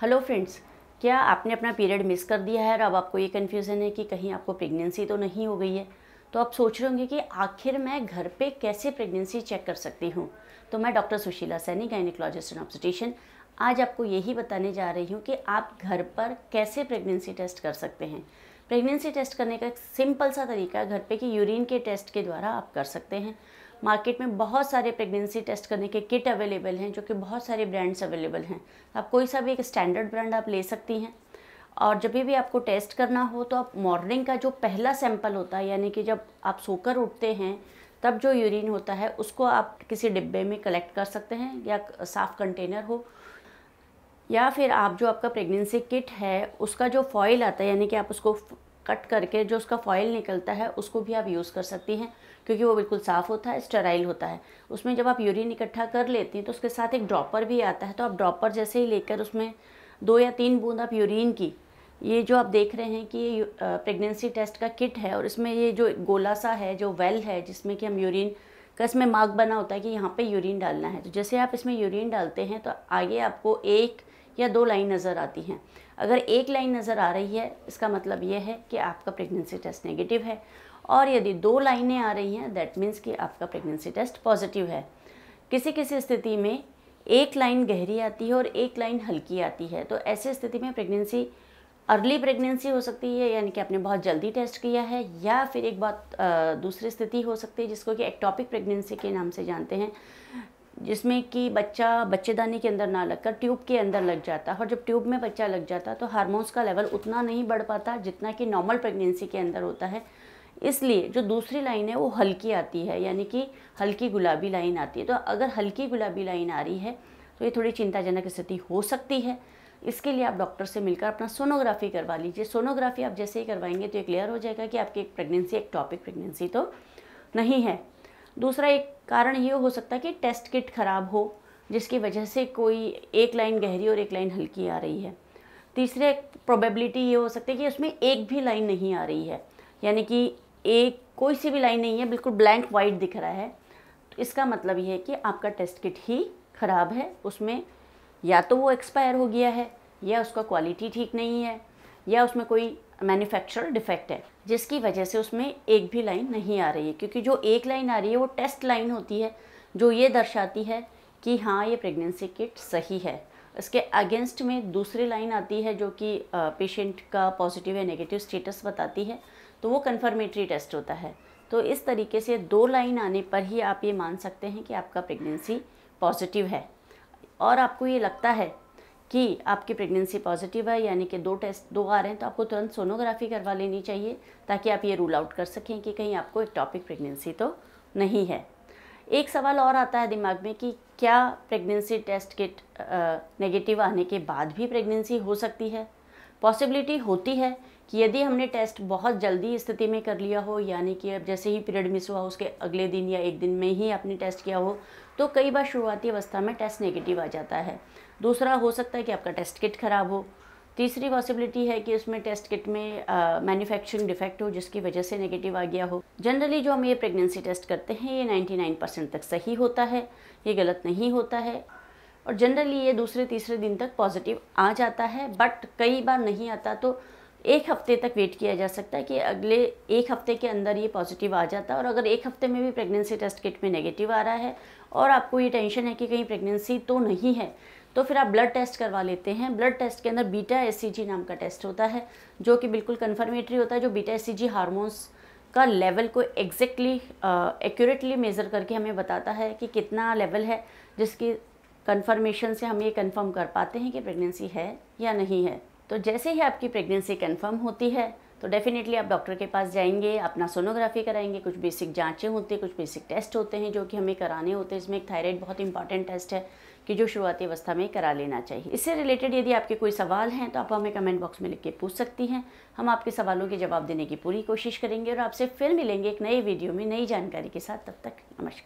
Hello friends, क्या आपने अपना पीरियड मिस कर दिया है और अब आपको ये कन्फ्यूज़न है कि कहीं आपको प्रेगनेंसी तो नहीं हो गई है? तो आप सोच रहे होंगे कि आखिर मैं घर पे कैसे प्रेगनेंसी चेक कर सकती हूँ? तो मैं doctor Sushila Saini gynaecologist and obstetrician आज आपको यही बताने जा रही हूँ कि आप घर पर कैसे प्रेगनेंसी टेस्ट कर सकते हैं। प्रेगनेंसी टेस्ट करने का एक सिंपल सा तरीका घर पे कि यूरिन के टेस्ट के द्वारा आप कर सकते हैं। मार्केट में बहुत सारे प्रेगनेंसी टेस्ट करने के किट अवेलेबल हैं, जो कि बहुत सारे ब्रांड्स अवेलेबल हैं। आप कोई सा भी एक स्टैंडर्ड ब्रांड आप ले सकती हैं। और जब भी आपको टेस्ट करना हो तो आप मॉर्निंग का जो पहला सैंपल होता है, यानी कि जब आप सोकर उठते हैं, तब जो यूरिन होता है, उसको आप किसी डिब्बे में कलेक्ट कर सकते हैं, या साफ़ कंटेनर हो। या फिर आप जो आपका प्रेगनेंसी किट है, उसका जो फॉइल आता है, यानी कि आप उसको कट करके जो उसका फॉइल निकलता है, उसको भी आप यूज़ कर सकती हैं, क्योंकि वो बिल्कुल साफ़ होता है स्टेराइल होता है। उसमें जब आप यूरिन इकट्ठा कर लेती हैं तो उसके साथ एक ड्रॉपर भी आता है तो आप ड्रॉपर जैसे ही लेकर उसमें दो या तीन बूंद आप यूरिन की, ये जो आप देख रहे हैं कि ये प्रेगनेंसी टेस्ट का किट है, और इसमें ये जो गोला सा है, जो वेल है, जिसमें कि हम यूरिन का इसमें मार्क बना होता है कि यहाँ पे यूरिन डालना है। तो जैसे आप इसमें यूरिन डालते हैं तो आगे आपको एक या दो लाइन नज़र आती हैं। अगर एक लाइन नज़र आ रही है, इसका मतलब ये है कि आपका प्रेगनेंसी टेस्ट नेगेटिव है। और यदि दो लाइनें आ रही हैं दैट मीन्स कि आपका प्रेगनेंसी टेस्ट पॉजिटिव है। किसी किसी स्थिति में एक लाइन गहरी आती है और एक लाइन हल्की आती है। तो ऐसी स्थिति में प्रेगनेंसी अर्ली प्रेगनेंसी हो सकती है, यानी कि आपने बहुत जल्दी टेस्ट किया है, या फिर एक बात दूसरी स्थिति हो सकती है, जिसको कि एक्टॉपिक प्रेगनेंसी के नाम से जानते हैं। जिसमें कि बच्चा बच्चेदानी के अंदर ना लगकर ट्यूब के अंदर लग जाता और जब ट्यूब में बच्चा लग जाता तो हार्मोन्स का लेवल उतना नहीं बढ़ पाता जितना कि नॉर्मल प्रेगनेंसी के अंदर होता है। इसलिए जो दूसरी लाइन है वो हल्की आती है, यानी कि हल्की गुलाबी लाइन आती है। तो अगर हल्की गुलाबी लाइन आ रही है तो ये थोड़ी चिंताजनक स्थिति हो सकती है। इसके लिए आप डॉक्टर से मिलकर अपना सोनोग्राफी करवा लीजिए। सोनोग्राफी आप जैसे ही करवाएँगे तो ये क्लियर हो जाएगा कि आपकी एक प्रेगनेंसी एक टॉपिक प्रेगनेंसी तो नहीं है। दूसरा एक कारण ये हो सकता है कि टेस्ट किट ख़राब हो, जिसकी वजह से कोई एक लाइन गहरी और एक लाइन हल्की आ रही है। तीसरे प्रोबेबिलिटी ये हो सकती है कि उसमें एक भी लाइन नहीं आ रही है, यानी कि एक कोई सी भी लाइन नहीं है, बिल्कुल ब्लैंक वाइट दिख रहा है। तो इसका मतलब ये है कि आपका टेस्ट किट ही ख़राब है, उसमें या तो वो एक्सपायर हो गया है, या उसका क्वालिटी ठीक नहीं है। या उसमें कोई मैन्युफैक्चरर डिफेक्ट है जिसकी वजह से उसमें एक भी लाइन नहीं आ रही है। क्योंकि जो एक लाइन आ रही है, वो टेस्ट लाइन होती है, जो ये दर्शाती है कि हाँ ये प्रेगनेंसी किट सही है। इसके अगेंस्ट में दूसरी लाइन आती है, जो कि पेशेंट का पॉजिटिव या नेगेटिव स्टेटस बताती है तो वो कन्फर्मेटरी टेस्ट होता है। तो इस तरीके से दो लाइन आने पर ही आप ये मान सकते हैं कि आपका प्रेगनेंसी पॉजिटिव है। और आपको ये लगता है कि आपकी प्रेगनेंसी पॉजिटिव है, यानी कि दो टेस्ट दो आ रहे हैं तो आपको तुरंत सोनोग्राफी करवा लेनी चाहिए, ताकि आप ये रूल आउट कर सकें कि कहीं आपको एक टॉपिक प्रेगनेंसी तो नहीं है। एक सवाल और आता है दिमाग में कि क्या प्रेगनेंसी टेस्ट किट नेगेटिव आने के बाद भी प्रेगनेंसी हो सकती है? पॉसिबिलिटी होती है कि यदि हमने टेस्ट बहुत जल्दी स्थिति में कर लिया हो, यानी कि अब जैसे ही पीरियड मिस हुआ, उसके अगले दिन या एक दिन में ही आपने टेस्ट किया हो तो कई बार शुरुआती अवस्था में टेस्ट नेगेटिव आ जाता है। दूसरा, हो सकता है कि आपका टेस्ट किट ख़राब हो। तीसरी पॉसिबिलिटी है कि उसमें टेस्ट किट में मैन्युफैक्चरिंग डिफेक्ट हो, जिसकी वजह से नेगेटिव आ गया हो। जनरली जो हम ये प्रेगनेंसी टेस्ट करते हैं, ये 99 परसेंट तक सही होता है, ये गलत नहीं होता है। और जनरली ये दूसरे तीसरे दिन तक पॉजिटिव आ जाता है बट कई बार नहीं आता तो एक हफ़्ते तक वेट किया जा सकता है कि अगले एक हफ़्ते के अंदर ये पॉजिटिव आ जाता है। और अगर एक हफ़्ते में भी प्रेगनेंसी टेस्ट किट में नेगेटिव आ रहा है और आपको ये टेंशन है कि कहीं प्रेगनेंसी तो नहीं है तो फिर आप ब्लड टेस्ट करवा लेते हैं। ब्लड टेस्ट के अंदर बीटा एस नाम का टेस्ट होता है, जो कि बिल्कुल कन्फर्मेटरी होता है, जो बीटा एस हारमोन्स का लेवल को एग्जैक्टली एक्यूरेटली मेज़र करके हमें बताता है कि कितना लेवल है, जिसकी कन्फर्मेशन से हम ये कन्फर्म कर पाते हैं कि प्रेगनेंसी है या नहीं है। तो जैसे ही आपकी प्रेगनेंसी कंफर्म होती है तो डेफिनेटली आप डॉक्टर के पास जाएँगे, अपना सोनोग्राफी कराएँगे, कुछ बेसिक जांचें होती हैं, कुछ बेसिक टेस्ट होते हैं जो कि हमें कराने होते हैं। इसमें एक थायराइड बहुत इंपॉर्टेंट टेस्ट है कि जो शुरुआती अवस्था में करा लेना चाहिए। इससे रिलेटेड यदि आपके कोई सवाल हैं तो आप हमें कमेंट बॉक्स में लिख के पूछ सकती हैं। हम आपके सवालों के जवाब देने की पूरी कोशिश करेंगे और आपसे फिर मिलेंगे एक नए वीडियो में नई जानकारी के साथ। तब तक नमस्कार।